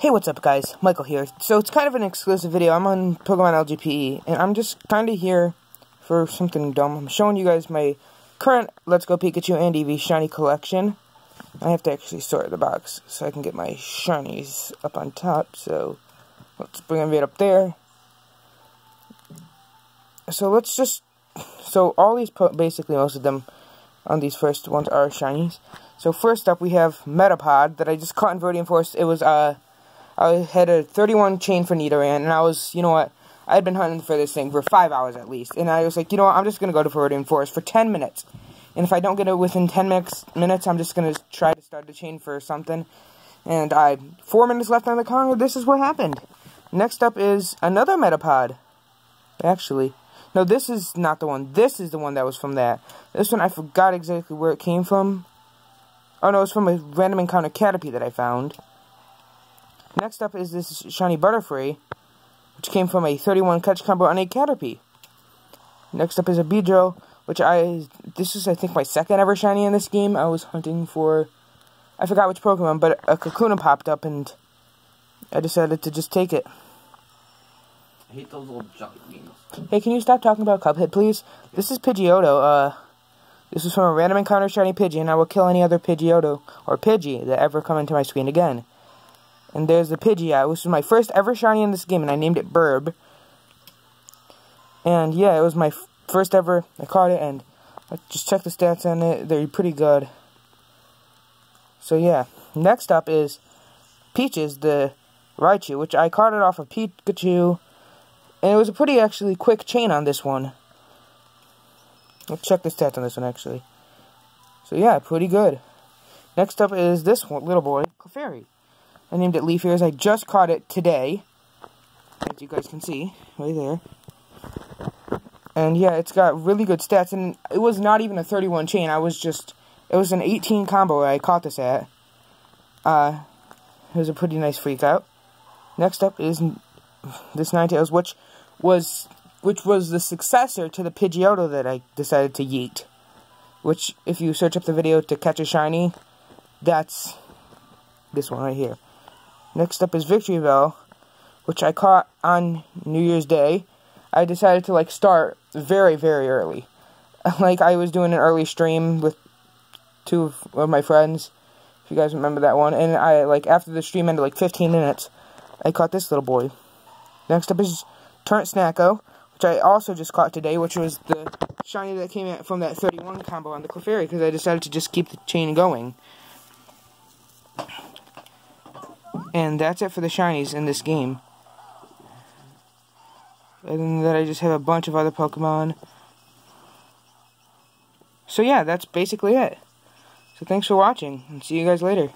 Hey, what's up, guys? Michael here. So, it's kind of an exclusive video. I'm on Pokemon LGPE, and I'm just kind of here for something dumb. I'm showing you guys my current Let's Go Pikachu and Eevee shiny collection. I have to actually sort the box so I can get my shinies up on top, so let's bring right up there. So, let's just... So, all these, basically most of them on these first ones are shinies. So, first up, we have Metapod that I just caught in Viridian Forest. It was, uh... I had a 31 chain for Nidoran, and I was, you know what, I had been hunting for this thing for 5 hours at least, and I was like, you know what, I'm just going to go to Viridian Forest for 10 minutes, and if I don't get it within 10 minutes, minutes I'm just going to try to start the chain for something, and I, 4 minutes left on the counter, this is what happened. Next up is another Metapod, actually. No, this is not the one. This is the one that was from that. This one, I forgot exactly where it came from. Oh, no, it's from a random encounter Caterpie that I found. Next up is this shiny Butterfree, which came from a 31 catch combo on a Caterpie. Next up is a Beedrill, which I, this is I think my second ever shiny in this game. I was hunting for, I forgot which Pokemon, but a Kakuna popped up and I decided to just take it. I hate those little junk beans. Hey, can you stop talking about Cuphead, please? This is Pidgeotto. Uh, this is from a random encounter shiny Pidgey, and I will kill any other Pidgeotto or Pidgey that ever come into my screen again. And there's the Pidgeot, which was my first ever shiny in this game, and I named it Burb. And yeah, it was my first ever, I caught it, and I just checked the stats on it, they're pretty good. So yeah, next up is Peaches, the Raichu, which I caught it off of Pikachu, and it was a pretty, actually, quick chain on this one. Let's check the stats on this one, actually. So yeah, pretty good. Next up is this one, little boy, Clefairy. I named it Leaf Ears. I just caught it today. As you guys can see, right there. And yeah, it's got really good stats. And it was not even a 31 chain. I was just, it was an 18 combo I caught this at. Uh, it was a pretty nice freak out. Next up is this Ninetales, which was, which was the successor to the Pidgeotto that I decided to yeet. Which, if you search up the video to catch a shiny, that's this one right here. Next up is Victreebel, which I caught on New Year's Day. I decided to like start very very early. like I was doing an early stream with two of my friends. If you guys remember that one, and I like after the stream ended like 15 minutes, I caught this little boy. Next up is Turnt Snacko, which I also just caught today, which was the shiny that came out from that 31 combo on the Clefairy, because I decided to just keep the chain going. And that's it for the shinies in this game. Other than that, I just have a bunch of other Pokemon. So yeah, that's basically it. So thanks for watching, and see you guys later.